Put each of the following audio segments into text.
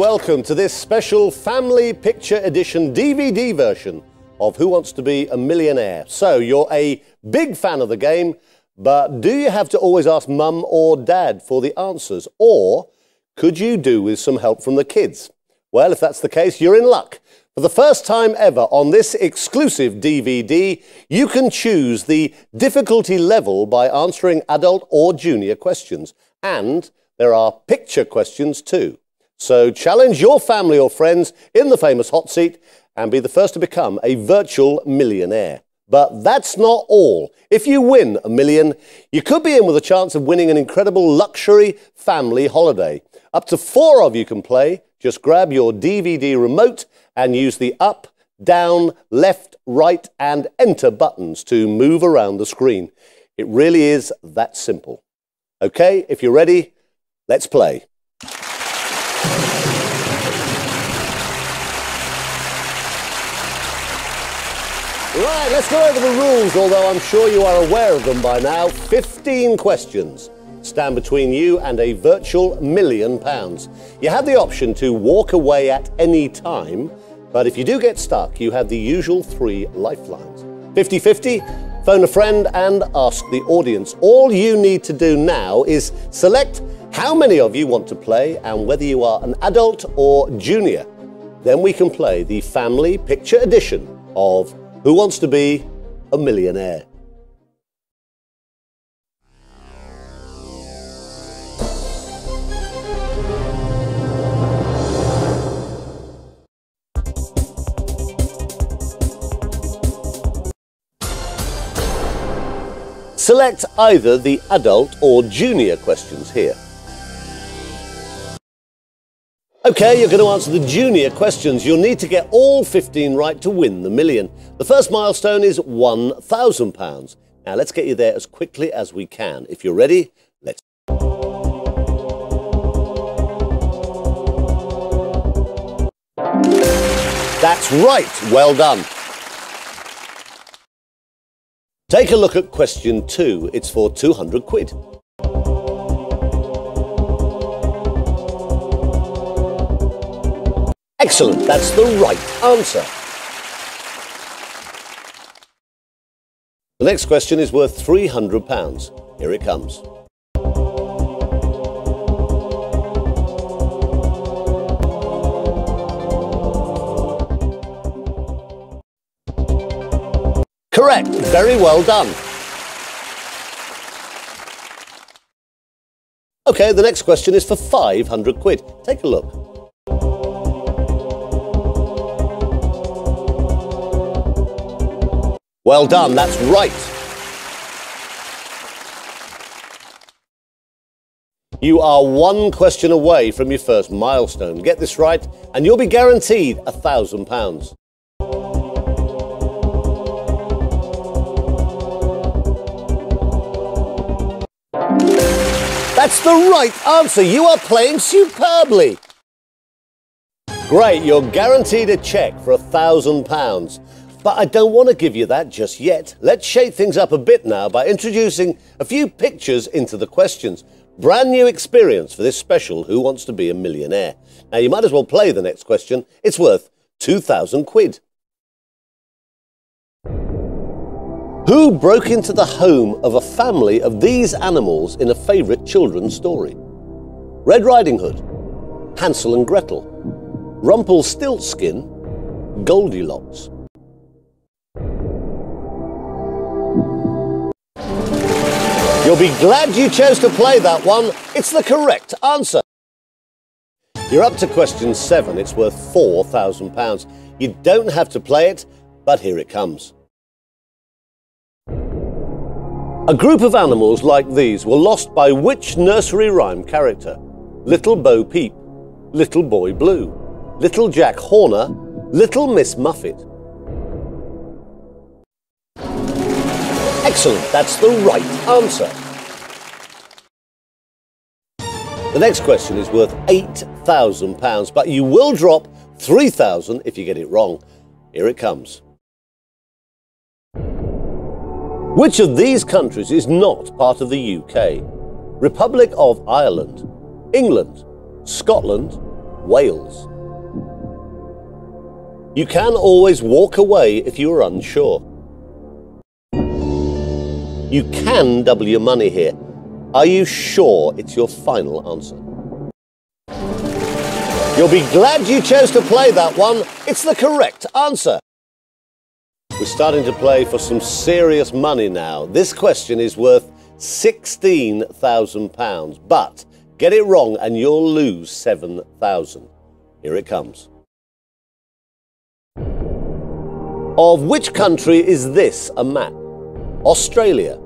welcome to this special Family Picture Edition DVD version of Who Wants to Be a Millionaire. So, you're a big fan of the game, but do you have to always ask mum or dad for the answers? Or could you do with some help from the kids? Well, if that's the case, you're in luck. For the first time ever on this exclusive DVD, you can choose the difficulty level by answering adult or junior questions. And there are picture questions too. So challenge your family or friends in the famous hot seat and be the first to become a virtual millionaire. But that's not all. If you win a million, you could be in with a chance of winning an incredible luxury family holiday. Up to four of you can play. Just grab your DVD remote and use the up, down, left, right, and enter buttons to move around the screen. It really is that simple. Okay, if you're ready, let's play. Right, let's go over the rules, although I'm sure you are aware of them by now. 15 questions stand between you and a virtual million pounds. You have the option to walk away at any time, but if you do get stuck, you have the usual three lifelines. 50 50, phone a friend and ask the audience. All you need to do now is select how many of you want to play and whether you are an adult or junior. Then we can play the family picture edition of who wants to be a millionaire? Select either the adult or junior questions here. Okay, you're going to answer the junior questions. You'll need to get all 15 right to win the million. The first milestone is £1,000. Now, let's get you there as quickly as we can. If you're ready, let's. That's right. Well done. Take a look at question two. It's for 200 quid. Excellent, that's the right answer. The next question is worth £300. Here it comes. Correct, very well done. Okay, the next question is for 500 quid. Take a look. Well done, that's right. You are one question away from your first milestone. Get this right, and you'll be guaranteed a thousand pounds. That's the right answer. You are playing superbly. Great, you're guaranteed a cheque for a thousand pounds. But I don't want to give you that just yet. Let's shake things up a bit now by introducing a few pictures into the questions. Brand new experience for this special Who Wants to Be a Millionaire? Now, you might as well play the next question. It's worth 2,000 quid. Who broke into the home of a family of these animals in a favourite children's story? Red Riding Hood, Hansel and Gretel, Rumpelstiltskin, Goldilocks. You'll be glad you chose to play that one. It's the correct answer. You're up to question seven. It's worth £4,000. You don't have to play it, but here it comes. A group of animals like these were lost by which nursery rhyme character? Little Bo Peep, Little Boy Blue, Little Jack Horner, Little Miss Muffet. Excellent, that's the right answer. The next question is worth £8,000, but you will drop 3000 if you get it wrong. Here it comes. Which of these countries is not part of the UK? Republic of Ireland, England, Scotland, Wales. You can always walk away if you are unsure. You can double your money here. Are you sure it's your final answer? You'll be glad you chose to play that one. It's the correct answer. We're starting to play for some serious money now. This question is worth £16,000, but get it wrong and you'll lose 7,000. Here it comes. Of which country is this a map? Australia,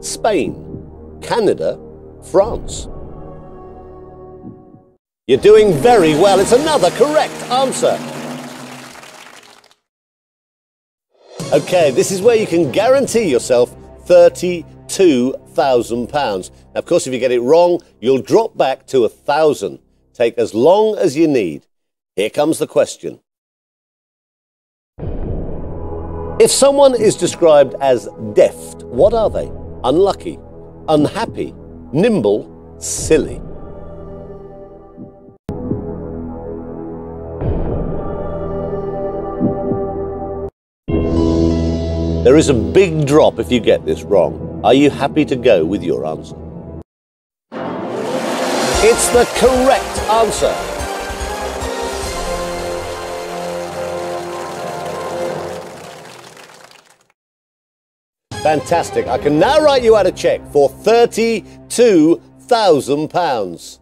Spain, Canada, France. You're doing very well. It's another correct answer. Okay, this is where you can guarantee yourself £32,000. Now, of course, if you get it wrong, you'll drop back to a thousand. Take as long as you need. Here comes the question. If someone is described as deft, what are they? Unlucky, unhappy, nimble, silly. There is a big drop if you get this wrong. Are you happy to go with your answer? It's the correct answer. Fantastic. I can now write you out a cheque for £32,000.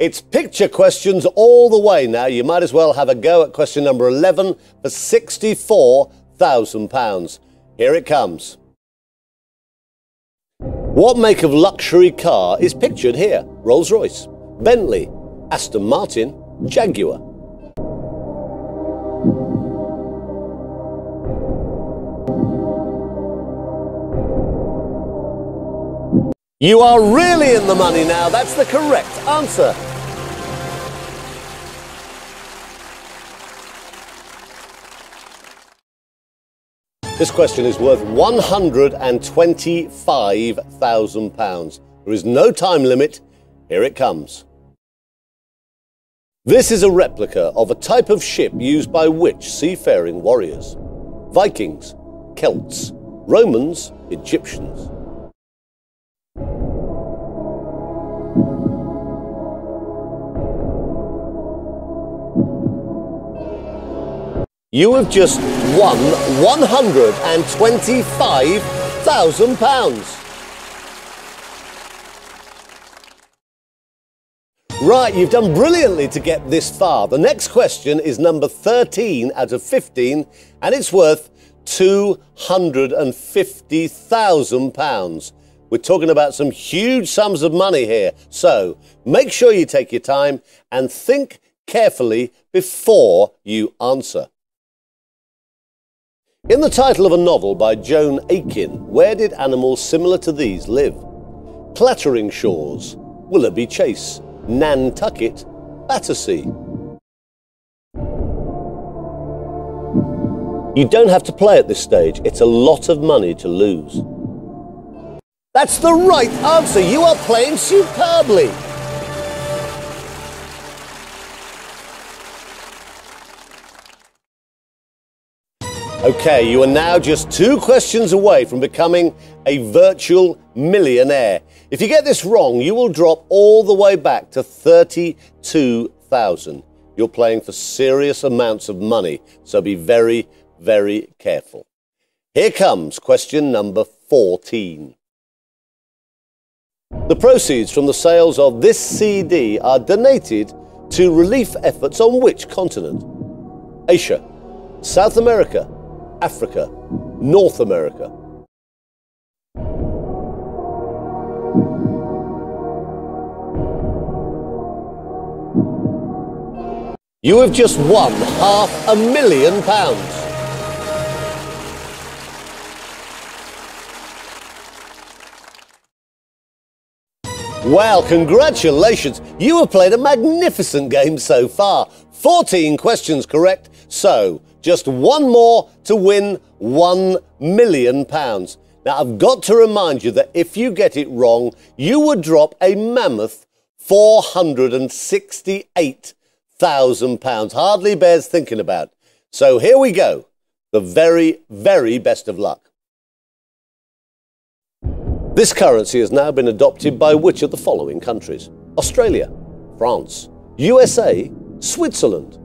It's picture questions all the way now. You might as well have a go at question number 11 for £64,000. Here it comes. What make of luxury car is pictured here? Rolls Royce, Bentley, Aston Martin, Jaguar. You are really in the money now. That's the correct answer. This question is worth £125,000. There is no time limit. Here it comes. This is a replica of a type of ship used by which seafaring warriors? Vikings, Celts, Romans, Egyptians. You have just won £125,000. Right, you've done brilliantly to get this far. The next question is number 13 out of 15, and it's worth £250,000. We're talking about some huge sums of money here. So make sure you take your time and think carefully before you answer. In the title of a novel by Joan Aiken, where did animals similar to these live? Clattering Shores, Willoughby Chase, Nantucket, Battersea. You don't have to play at this stage. It's a lot of money to lose. That's the right answer. You are playing superbly. Okay, you are now just two questions away from becoming a virtual millionaire. If you get this wrong, you will drop all the way back to 32,000. You're playing for serious amounts of money, so be very, very careful. Here comes question number 14. The proceeds from the sales of this CD are donated to relief efforts on which continent? Asia, South America, Africa, North America. You have just won half a million pounds. Well, congratulations. You have played a magnificent game so far. 14 questions correct, so just one more to win £1 million. Now, I've got to remind you that if you get it wrong, you would drop a mammoth £468,000. Hardly bears thinking about. So here we go. The very, very best of luck. This currency has now been adopted by which of the following countries? Australia, France, USA, Switzerland.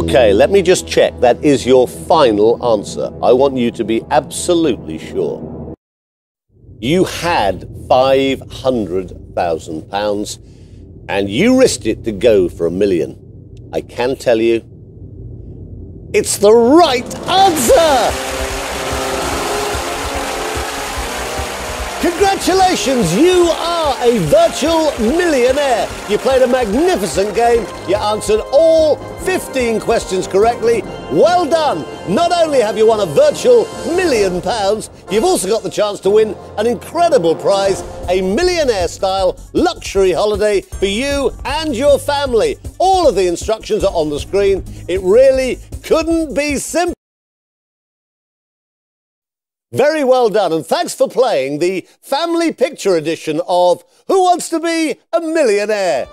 Okay, let me just check. That is your final answer. I want you to be absolutely sure. You had £500,000 and you risked it to go for a million. I can tell you, it's the right answer! Congratulations, you are a virtual millionaire. You played a magnificent game. You answered all 15 questions correctly. Well done. Not only have you won a virtual million pounds, you've also got the chance to win an incredible prize, a millionaire style luxury holiday for you and your family. All of the instructions are on the screen. It really couldn't be simple. Very well done, and thanks for playing the family picture edition of Who Wants to Be a Millionaire?